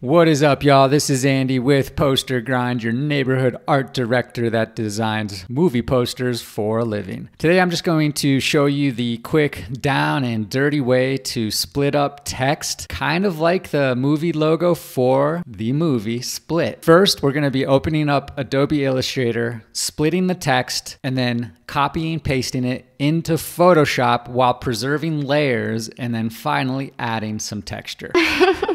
What is up, y'all? This is Andy with Poster Grind, your neighborhood art director that designs movie posters for a living. Today, I'm just going to show you the quick, down and dirty way to split up text, kind of like the movie logo for the movie Split. First, we're going to be opening up Adobe Illustrator, splitting the text, and then copying, pasting it into Photoshop while preserving layers, and then finally adding some texture.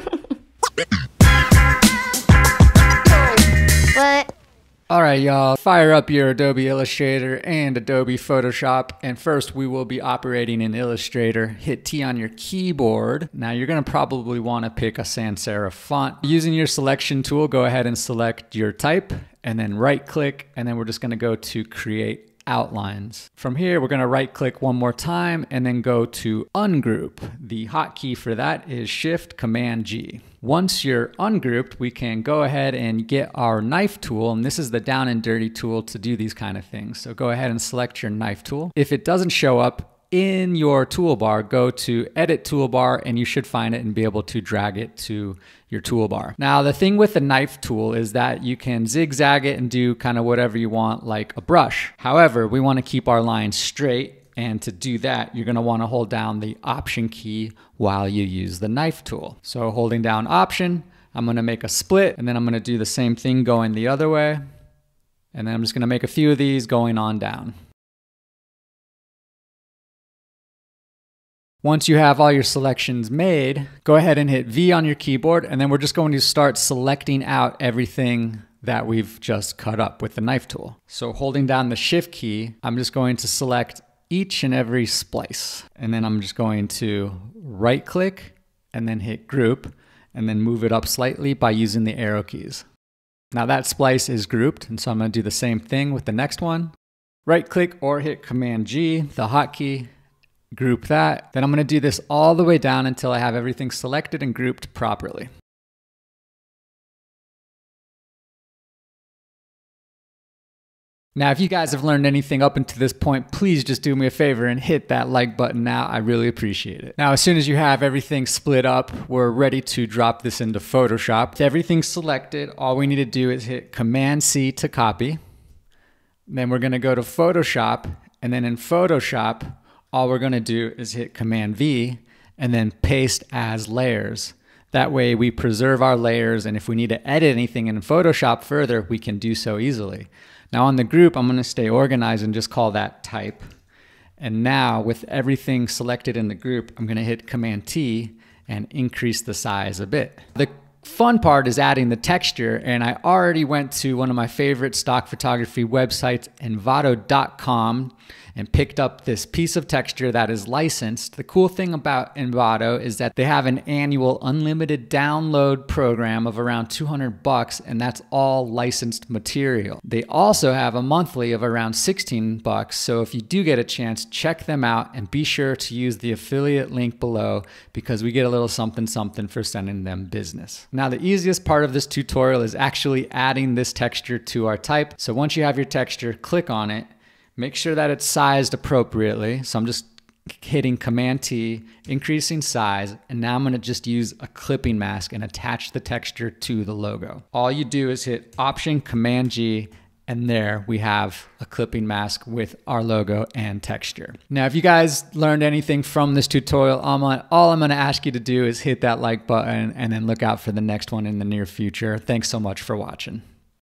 What? All right, y'all, fire up your Adobe Illustrator and Adobe Photoshop. And first, we will be operating in Illustrator. Hit T on your keyboard. Now, you're going to probably want to pick a sans serif font. Using your selection tool, go ahead and select your type and then right click. And then we're just going to go to Create outlines. From here, we're going to right click one more time and then go to ungroup. The hotkey for that is Shift Command G. Once you're ungrouped, we can go ahead and get our knife tool, and this is the down and dirty tool to do these kind of things. So go ahead and select your knife tool. If it doesn't show up, in your toolbar, go to edit toolbar and you should find it and be able to drag it to your toolbar. Now, the thing with the knife tool is that you can zigzag it and do kind of whatever you want like a brush. However, we want to keep our lines straight and to do that, you're gonna wanna hold down the Option key while you use the knife tool. So holding down Option, I'm gonna make a split, and then I'm gonna do the same thing going the other way. And then I'm just gonna make a few of these going on down. Once you have all your selections made, go ahead and hit V on your keyboard, and then we're just going to start selecting out everything that we've just cut up with the knife tool. So holding down the shift key, I'm just going to select each and every splice. And then I'm just going to right click and then hit group and then move it up slightly by using the arrow keys. Now that splice is grouped, and so I'm gonna do the same thing with the next one. Right click or hit Command G, the hotkey, group that. Then I'm gonna do this all the way down until I have everything selected and grouped properly. Now, if you guys have learned anything up until this point, please just do me a favor and hit that like button now. I really appreciate it. Now, as soon as you have everything split up, we're ready to drop this into Photoshop. With everything selected, all we need to do is hit Command C to copy. Then we're gonna go to Photoshop, and then in Photoshop, all we're gonna do is hit Command V and then paste as layers. That way we preserve our layers, and if we need to edit anything in Photoshop further, we can do so easily. Now on the group, I'm gonna stay organized and just call that type. And now with everything selected in the group, I'm gonna hit Command T and increase the size a bit. The fun part is adding the texture and I already went to one of my favorite stock photography websites, envato.com and picked up this piece of texture that is licensed. The cool thing about Envato is that they have an annual unlimited download program of around 200 bucks and that's all licensed material. They also have a monthly of around 16 bucks, so if you do get a chance, check them out and be sure to use the affiliate link below because we get a little something something for sending them business. Now the easiest part of this tutorial is actually adding this texture to our type. So once you have your texture, click on it Make sure that it's sized appropriately. So I'm just hitting Command T, increasing size, and now I'm gonna just use a clipping mask and attach the texture to the logo. All you do is hit Option Command G, and there we have a clipping mask with our logo and texture. Now, if you guys learned anything from this tutorial, all I'm gonna ask you to do is hit that like button and then look out for the next one in the near future. Thanks so much for watching.